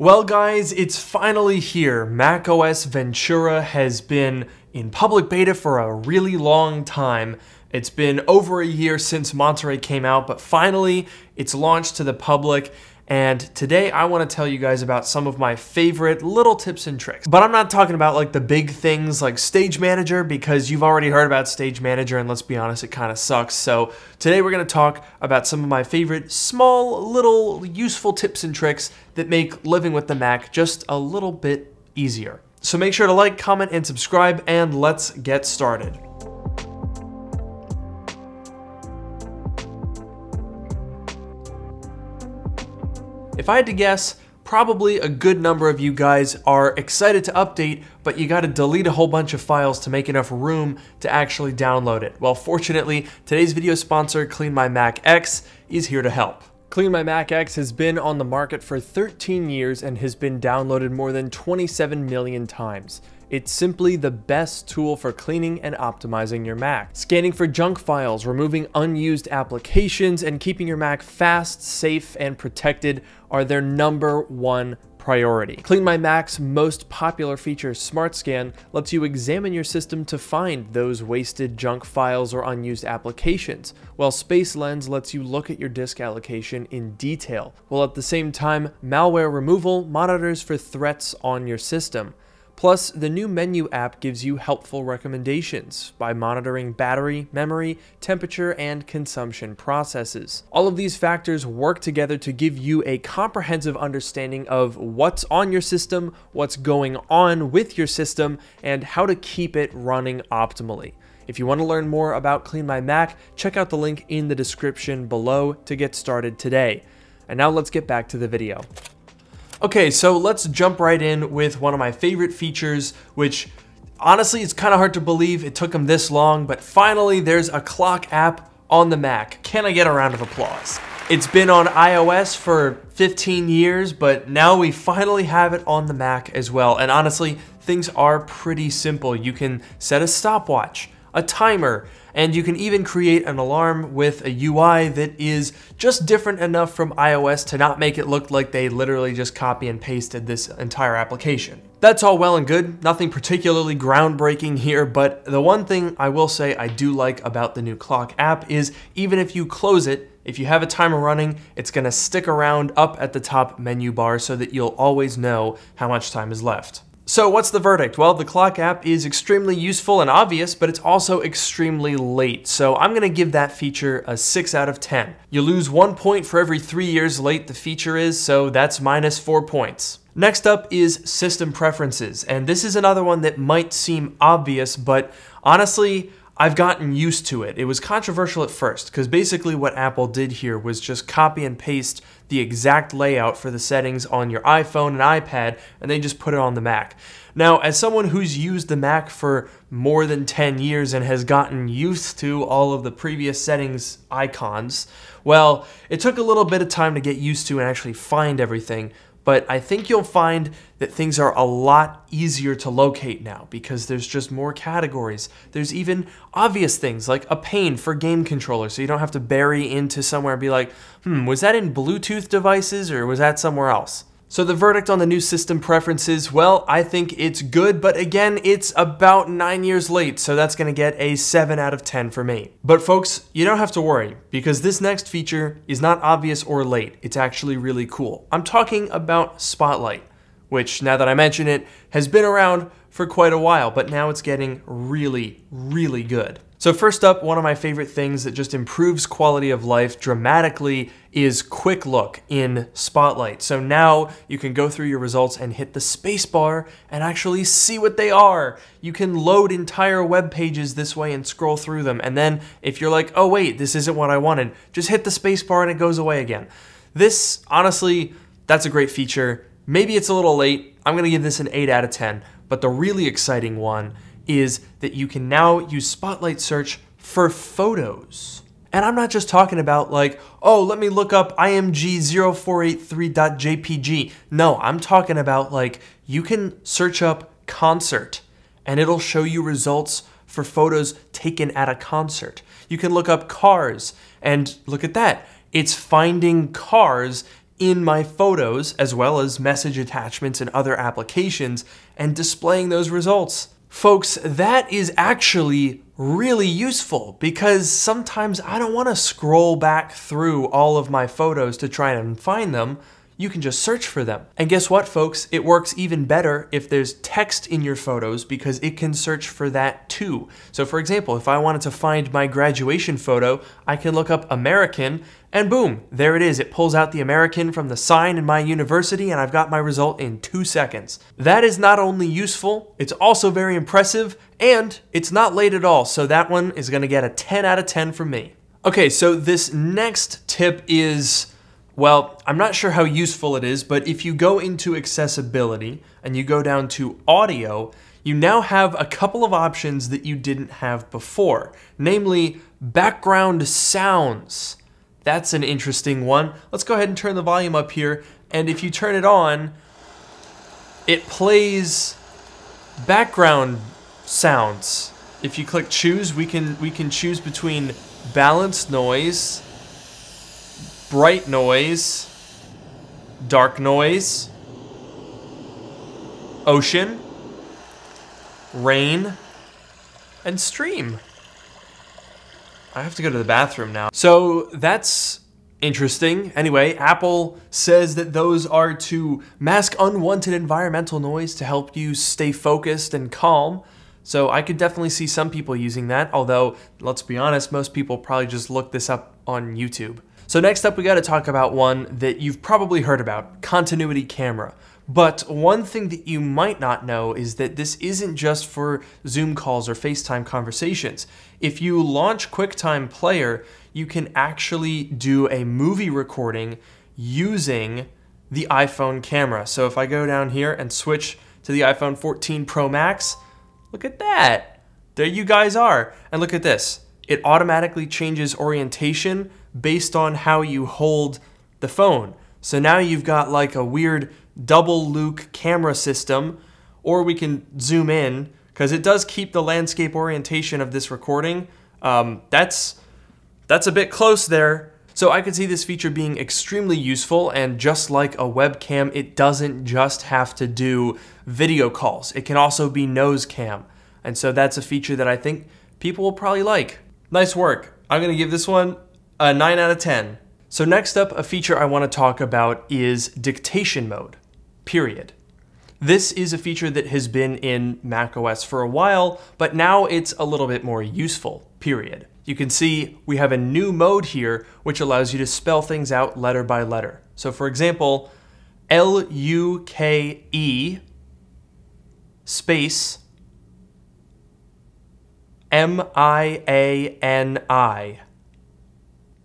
Well, guys, it's finally here. macOS Ventura has been in public beta for a really long time. It's been over a year since Monterey came out, but finally it's launched to the public and today I want to tell you guys about some of my favorite little tips and tricks. But I'm not talking about like the big things like Stage Manager because you've already heard about Stage Manager and let's be honest, it kind of sucks. So today we're going to talk about some of my favorite small little useful tips and tricks that make living with the Mac just a little bit easier. So make sure to like, comment, and subscribe, and let's get started. If I had to guess, probably a good number of you guys are excited to update, but you gotta delete a whole bunch of files to make enough room to actually download it. Well, fortunately, today's video sponsor, Clean My Mac X, is here to help. Clean My Mac X has been on the market for 13 years and has been downloaded more than 27 million times. It's simply the best tool for cleaning and optimizing your Mac. Scanning for junk files, removing unused applications, and keeping your Mac fast, safe, and protected are their number one priority. Clean My Mac's most popular feature, Smart Scan, lets you examine your system to find those wasted junk files or unused applications, while Space Lens lets you look at your disk allocation in detail, while at the same time, malware removal monitors for threats on your system. Plus, the new menu app gives you helpful recommendations by monitoring battery, memory, temperature, and consumption processes. All of these factors work together to give you a comprehensive understanding of what's on your system, what's going on with your system, and how to keep it running optimally. If you want to learn more about Clean My Mac, check out the link in the description below to get started today. And now let's get back to the video. Okay, so let's jump right in with one of my favorite features, which honestly, it's kind of hard to believe it took them this long, but finally there's a clock app on the Mac. Can I get a round of applause? It's been on iOS for 15 years, but now we finally have it on the Mac as well. And honestly, things are pretty simple. You can set a stopwatch, a timer, and you can even create an alarm with a UI that is just different enough from iOS to not make it look like they literally just copy and pasted this entire application. That's all well and good, nothing particularly groundbreaking here, but the one thing I will say I do like about the new clock app is even if you close it, if you have a timer running, it's gonna stick around up at the top menu bar so that you'll always know how much time is left. So what's the verdict? Well, the clock app is extremely useful and obvious, but it's also extremely late. So I'm gonna give that feature a six out of 10. You lose one point for every three years late the feature is, so that's minus four points. Next up is system preferences, and this is another one that might seem obvious, but honestly, I've gotten used to it. It was controversial at first because basically what Apple did here was just copy and paste the exact layout for the settings on your iPhone and iPad and they just put it on the Mac. Now, as someone who's used the Mac for more than 10 years and has gotten used to all of the previous settings icons, well, it took a little bit of time to get used to and actually find everything, but I think you'll find that things are a lot easier to locate now because there's just more categories. There's even obvious things like a pane for game controller, so you don't have to bury into somewhere and be like, hmm, was that in Bluetooth devices or was that somewhere else? So the verdict on the new system preferences, well, I think it's good, but again, it's about 9 years late, so that's to get a 7 out of 10 for me. But folks, you don't have to worry, because this next feature is not obvious or late, it's actually really cool. I'm talking about Spotlight, which, now that I mention it, has been around for quite a while, but now it's getting really, really good. So first up, one of my favorite things that just improves quality of life dramatically is Quick Look in Spotlight. So now you can go through your results and hit the spacebar and actually see what they are. You can load entire web pages this way and scroll through them. And then if you're like, oh wait, this isn't what I wanted, just hit the spacebar and it goes away again. This, honestly, that's a great feature. Maybe it's a little late. I'm gonna give this an 8 out of 10. But the really exciting one is that you can now use Spotlight Search for photos. And I'm not just talking about like, oh, let me look up img0483.jpg. No, I'm talking about like, you can search up concert and it'll show you results for photos taken at a concert. You can look up cars and look at that. It's finding cars in my photos, as well as message attachments and other applications, and displaying those results. Folks, that is actually really useful because sometimes I don't want to scroll back through all of my photos to try and find them you can just search for them. And guess what, folks? It works even better if there's text in your photos because it can search for that too. So for example, if I wanted to find my graduation photo, I can look up American and boom, there it is. It pulls out the American from the sign in my university and I've got my result in two seconds. That is not only useful, it's also very impressive and it's not late at all. So that one is gonna get a 10 out of 10 from me. Okay, so this next tip is well, I'm not sure how useful it is, but if you go into accessibility and you go down to audio, you now have a couple of options that you didn't have before, namely background sounds. That's an interesting one. Let's go ahead and turn the volume up here, and if you turn it on, it plays background sounds. If you click choose, we can we can choose between balanced noise, bright noise, dark noise, ocean, rain, and stream. I have to go to the bathroom now. So that's interesting. Anyway, Apple says that those are to mask unwanted environmental noise to help you stay focused and calm. So I could definitely see some people using that, although let's be honest, most people probably just look this up on YouTube. So next up, we got to talk about one that you've probably heard about, continuity camera. But one thing that you might not know is that this isn't just for Zoom calls or FaceTime conversations. If you launch QuickTime Player, you can actually do a movie recording using the iPhone camera. So if I go down here and switch to the iPhone 14 Pro Max, look at that. There you guys are. And look at this. It automatically changes orientation based on how you hold the phone. So now you've got like a weird double Luke camera system, or we can zoom in because it does keep the landscape orientation of this recording. Um, that's that's a bit close there. So I could see this feature being extremely useful and just like a webcam, it doesn't just have to do video calls. It can also be nose cam. And so that's a feature that I think people will probably like. Nice work. I'm gonna give this one a 9 out of 10. So next up, a feature I want to talk about is dictation mode, period. This is a feature that has been in macOS for a while, but now it's a little bit more useful, period. You can see we have a new mode here, which allows you to spell things out letter by letter. So for example, L-U-K-E space M-I-A-N-I.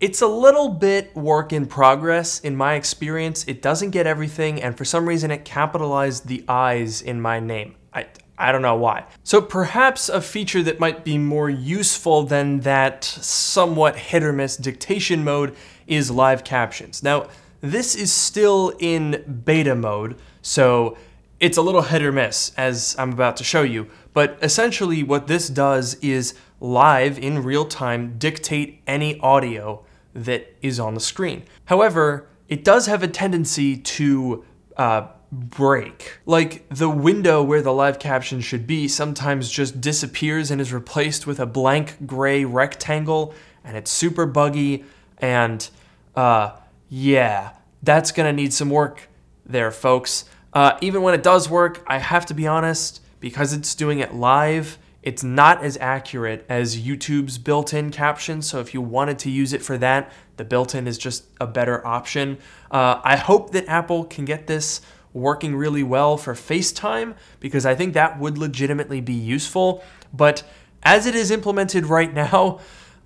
It's a little bit work in progress in my experience. It doesn't get everything, and for some reason it capitalized the I's in my name. I, I don't know why. So perhaps a feature that might be more useful than that somewhat hit or miss dictation mode is live captions. Now, this is still in beta mode, so it's a little hit or miss, as I'm about to show you. But essentially what this does is live in real time dictate any audio that is on the screen. However, it does have a tendency to uh, break. Like the window where the live caption should be sometimes just disappears and is replaced with a blank gray rectangle and it's super buggy and uh, yeah, that's gonna need some work there, folks. Uh, even when it does work, I have to be honest, because it's doing it live, it's not as accurate as YouTube's built-in caption, so if you wanted to use it for that, the built-in is just a better option. Uh, I hope that Apple can get this working really well for FaceTime because I think that would legitimately be useful. But as it is implemented right now,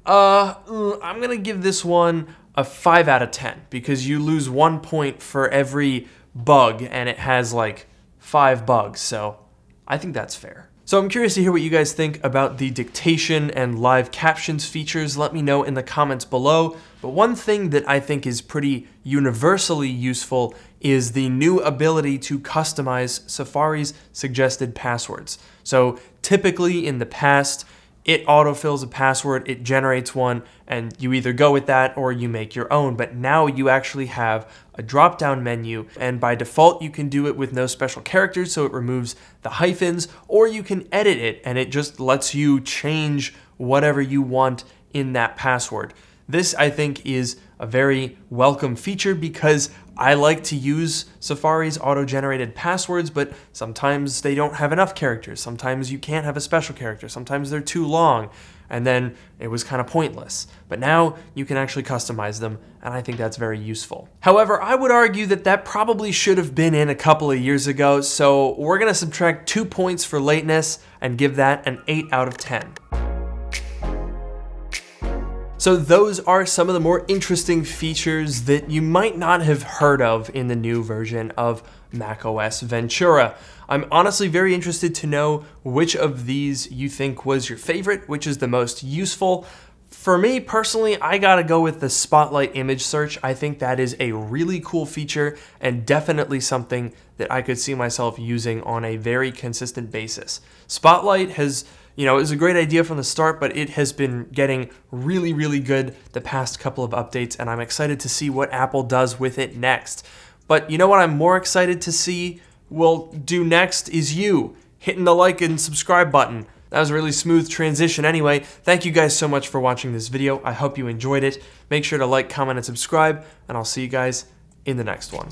uh, mm, I'm gonna give this one a 5 out of 10 because you lose one point for every bug and it has like five bugs, so I think that's fair. So I'm curious to hear what you guys think about the dictation and live captions features. Let me know in the comments below. But one thing that I think is pretty universally useful is the new ability to customize Safari's suggested passwords. So typically in the past, it autofills a password, it generates one, and you either go with that or you make your own. But now you actually have a drop down menu, and by default, you can do it with no special characters, so it removes the hyphens, or you can edit it and it just lets you change whatever you want in that password. This, I think, is a very welcome feature because I like to use Safari's auto-generated passwords, but sometimes they don't have enough characters. Sometimes you can't have a special character. Sometimes they're too long, and then it was kind of pointless. But now you can actually customize them, and I think that's very useful. However, I would argue that that probably should have been in a couple of years ago, so we're gonna subtract two points for lateness and give that an 8 out of 10. So those are some of the more interesting features that you might not have heard of in the new version of macOS Ventura. I'm honestly very interested to know which of these you think was your favorite, which is the most useful. For me personally, I gotta go with the Spotlight image search. I think that is a really cool feature and definitely something that I could see myself using on a very consistent basis. Spotlight has you know, it was a great idea from the start, but it has been getting really, really good the past couple of updates, and I'm excited to see what Apple does with it next. But you know what I'm more excited to see will do next is you hitting the like and subscribe button. That was a really smooth transition anyway. Thank you guys so much for watching this video. I hope you enjoyed it. Make sure to like, comment, and subscribe, and I'll see you guys in the next one.